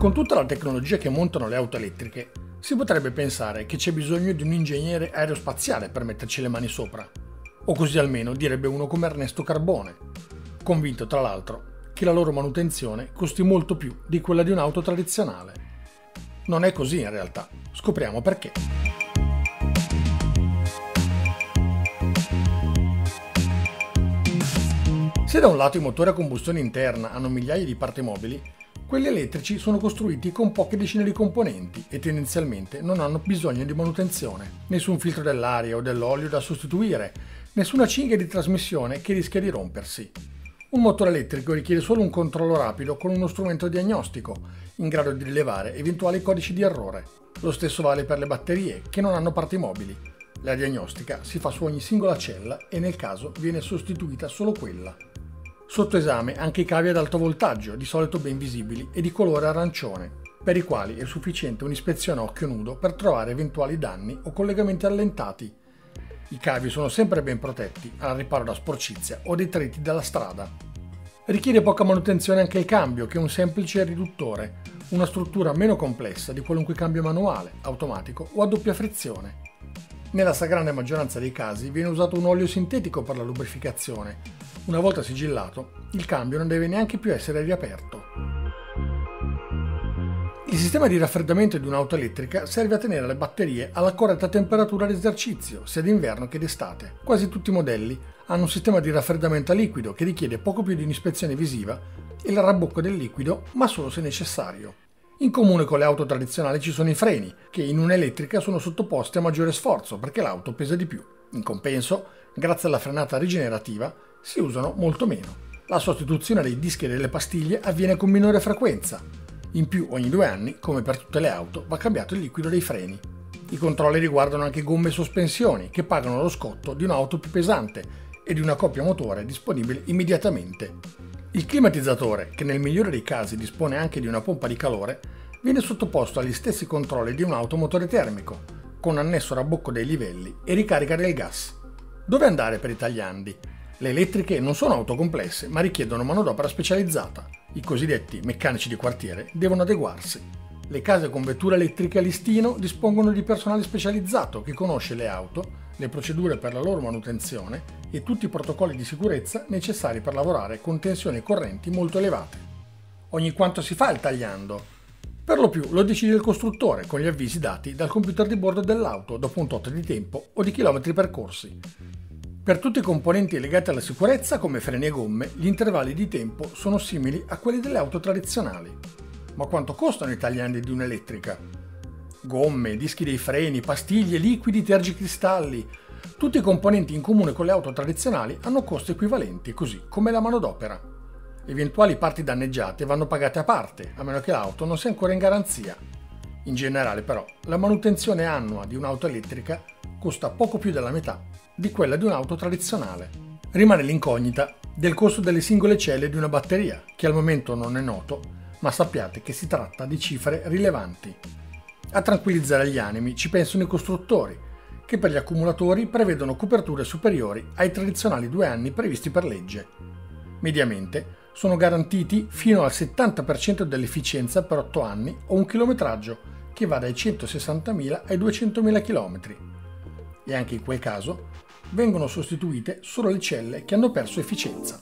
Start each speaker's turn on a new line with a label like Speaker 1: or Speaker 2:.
Speaker 1: Con tutta la tecnologia che montano le auto elettriche, si potrebbe pensare che c'è bisogno di un ingegnere aerospaziale per metterci le mani sopra. O così almeno direbbe uno come Ernesto Carbone, convinto tra l'altro che la loro manutenzione costi molto più di quella di un'auto tradizionale. Non è così in realtà, scopriamo perché. Se da un lato i motori a combustione interna hanno migliaia di parti mobili, quelli elettrici sono costruiti con poche decine di componenti e tendenzialmente non hanno bisogno di manutenzione, nessun filtro dell'aria o dell'olio da sostituire, nessuna cinghia di trasmissione che rischia di rompersi. Un motore elettrico richiede solo un controllo rapido con uno strumento diagnostico, in grado di rilevare eventuali codici di errore. Lo stesso vale per le batterie, che non hanno parti mobili. La diagnostica si fa su ogni singola cella e nel caso viene sostituita solo quella. Sotto esame anche i cavi ad alto voltaggio, di solito ben visibili e di colore arancione, per i quali è sufficiente un'ispezione a occhio nudo per trovare eventuali danni o collegamenti allentati. I cavi sono sempre ben protetti al riparo da sporcizia o detriti dalla strada. Richiede poca manutenzione anche il cambio, che è un semplice riduttore, una struttura meno complessa di qualunque cambio manuale, automatico o a doppia frizione. Nella stragrande maggioranza dei casi viene usato un olio sintetico per la lubrificazione, una volta sigillato, il cambio non deve neanche più essere riaperto. Il sistema di raffreddamento di un'auto elettrica serve a tenere le batterie alla corretta temperatura d'esercizio, sia d'inverno che d'estate. Quasi tutti i modelli hanno un sistema di raffreddamento a liquido che richiede poco più di un'ispezione visiva e il rabocco del liquido, ma solo se necessario. In comune con le auto tradizionali ci sono i freni, che in un'elettrica sono sottoposti a maggiore sforzo perché l'auto pesa di più. In compenso, grazie alla frenata rigenerativa, si usano molto meno. La sostituzione dei dischi e delle pastiglie avviene con minore frequenza. In più, ogni due anni, come per tutte le auto, va cambiato il liquido dei freni. I controlli riguardano anche gomme e sospensioni, che pagano lo scotto di un'auto più pesante e di una coppia motore disponibile immediatamente. Il climatizzatore, che nel migliore dei casi dispone anche di una pompa di calore, viene sottoposto agli stessi controlli di un automotore termico, con annesso rabocco dei livelli e ricarica del gas. Dove andare per i tagliandi? Le elettriche non sono auto complesse, ma richiedono manodopera specializzata. I cosiddetti meccanici di quartiere devono adeguarsi. Le case con vetture elettriche a listino dispongono di personale specializzato che conosce le auto, le procedure per la loro manutenzione e tutti i protocolli di sicurezza necessari per lavorare con tensioni e correnti molto elevate. Ogni quanto si fa il tagliando? Per lo più lo decide il costruttore con gli avvisi dati dal computer di bordo dell'auto dopo un tot di tempo o di chilometri percorsi. Per tutti i componenti legati alla sicurezza, come freni e gomme, gli intervalli di tempo sono simili a quelli delle auto tradizionali. Ma quanto costano i tagliandi di un'elettrica? Gomme, dischi dei freni, pastiglie, liquidi, tergicristalli. Tutti i componenti in comune con le auto tradizionali hanno costi equivalenti, così come la manodopera. Eventuali parti danneggiate vanno pagate a parte, a meno che l'auto non sia ancora in garanzia. In generale, però, la manutenzione annua di un'auto elettrica costa poco più della metà di quella di un'auto tradizionale. Rimane l'incognita del costo delle singole celle di una batteria, che al momento non è noto, ma sappiate che si tratta di cifre rilevanti. A tranquillizzare gli animi ci pensano i costruttori, che per gli accumulatori prevedono coperture superiori ai tradizionali due anni previsti per legge. Mediamente sono garantiti fino al 70% dell'efficienza per 8 anni o un chilometraggio che va dai 160.000 ai 200.000 km. E anche in quel caso vengono sostituite solo le celle che hanno perso efficienza.